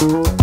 Música